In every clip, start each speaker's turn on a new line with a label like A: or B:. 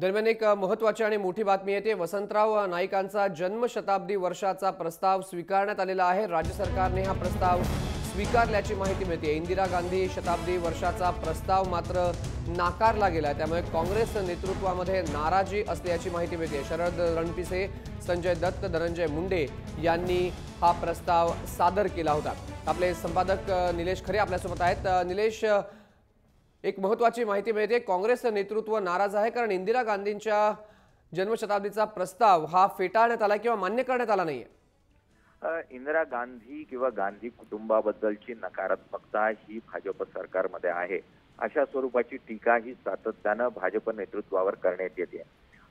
A: दरम्यान एक महत्वाची आणि मोठी बातमी येते. वसंतराव नाईकांचा जन्मशताब्दी वर्षाचा प्रस्ताव स्वीकारण्यात आलेला आहे. राज्य सरकारने हा प्रस्ताव स्वीकारल्याची माहिती मिळते. इंदिरा गांधी शताब्दी वर्षाचा प्रस्ताव मात्र नाकारला गेला त्यामुळे काँग्रेस नेतृत्वामध्ये नाराजी असल्याची माहिती मिळते. शरद रणपिसे संजय दत्त धनंजय मुंडे यांनी हा प्रस्ताव सादर केला होता. आपले संपादक निलेश खरे आपल्यासोबत आहेत. निलेश एक महत्वाची माहिती मिळते. काँग्रेसचं नेतृत्व नाराज आहे कारण इंदिरा गांधींच्या जन्मशताब्दीचा प्रस्ताव हा फेटाळण्यात आला किंवा मान्य करण्यात आला नाहीये.
B: इंदिरा गांधी किंवा गांधी कुटुंबाबद्दलची नकारात्मकता ही भाजप सरकारमध्ये आहे. अशा स्वरूपाची टीका ही सातत्यानं भाजप नेतृत्वावर करण्यात येते.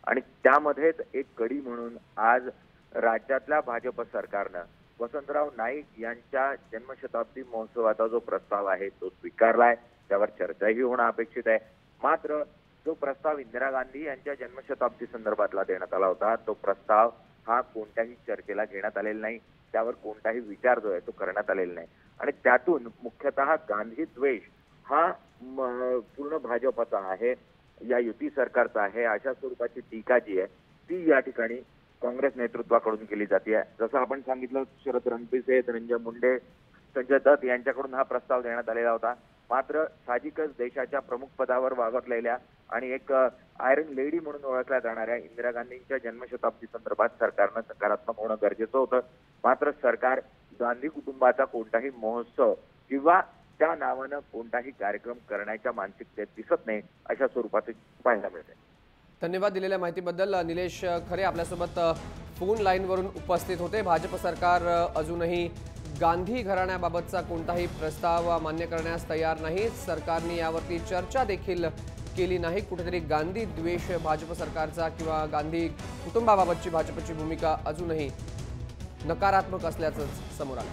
B: आणि त्यामध्येच एक कडी म्हणून आज राज्यातल्या भाजप सरकारनं वसंतराव नाईक यांच्या जन्मशताब्दी महोत्सवाचा जो प्रस्ताव आहे तो स्वीकारलाय. त्यावर चर्चाही होणं अपेक्षित आहे. मात्र जो प्रस्ताव इंदिरा गांधी यांच्या जन्मशताब्दी संदर्भातला देण्यात आला होता तो प्रस्ताव हा कोणत्याही चर्चेला घेण्यात आलेला नाही. त्यावर कोणताही विचार जो आहे तो करण्यात आलेला नाही. आणि त्यातून मुख्यतः गांधी द्वेष हा म- पूर्ण भाजपचा आहे या युती सरकारचा आहे अशा स्वरूपाची टीका जी आहे ती या ठिकाणी काँग्रेस नेतृत्वाकडून केली जाते जसं आपण सांगितलं शरद रणपिसे धनंजय मुंडे संजय दत्त यांच्याकडून हा प्रस्ताव देण्यात आलेला होता. मात्र साहजिकच देशाच्या प्रमुख पदावर वावरलेल्या आणि एक आयरन लेडी म्हणून ओळखल्या जाणाऱ्या इंदिरा गांधींच्या जन्मशताब्दी संदर्भात सरकारनं सकारात्मक होणं गरजेचं होतं. मात्र सरकार गांधी कुटुंबाचा कोणताही महोत्सव किंवा त्या नावानं कोणताही कार्यक्रम करण्याच्या मानसिकतेत दिसत नाही अशा स्वरूपात पाहायला मिळते
A: धन्यवाद दिलेल्या माहितीबद्दल. निलेश खरे आपल्यासोबत फोन लाईनवरून उपस्थित होते. भाजप सरकार अजूनही गांधी घराण्याबाबतचा कोणताही प्रस्ताव मान्य करण्यास तयार नाही सरकारने यावरती चर्चा देखील केली नाही. कुठेतरी गांधी द्वेष भाजप सरकारचा किंवा गांधी कुटुंबाबाबतची भाजपची भूमिका अजूनही नकारात्मक असल्याचंच समोर आलं.